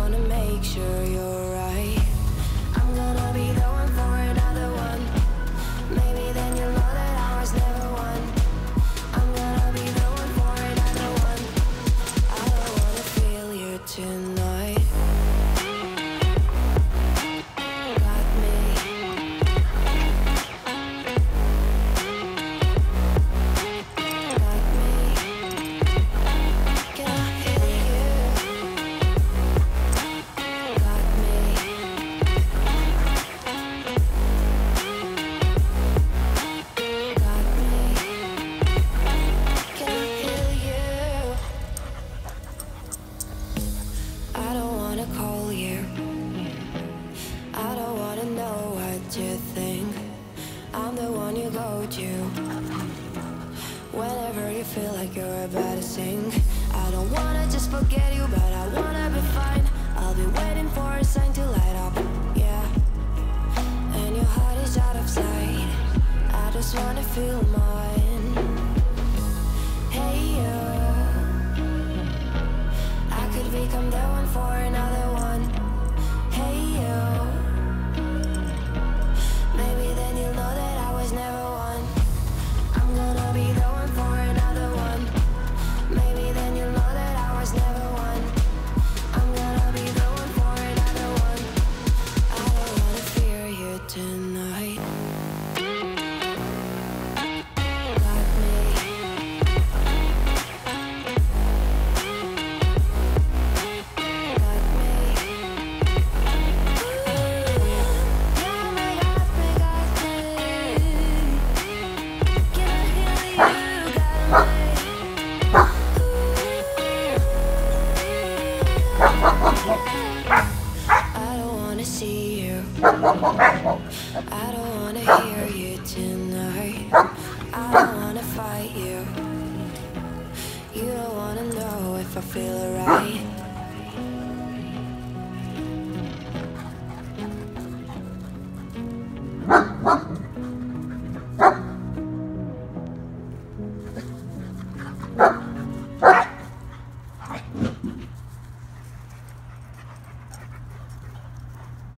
Wanna make sure you're right. I'm gonna be the one one you. Whenever you feel like you're about to sink. I don't wanna just forget you, but I wanna be fine. I'll be waiting for a sign to light up, yeah. And your heart is out of sight. I just wanna feel mine. I don't wanna hear you tonight. I don't wanna fight you. You don't wanna know if I feel alright.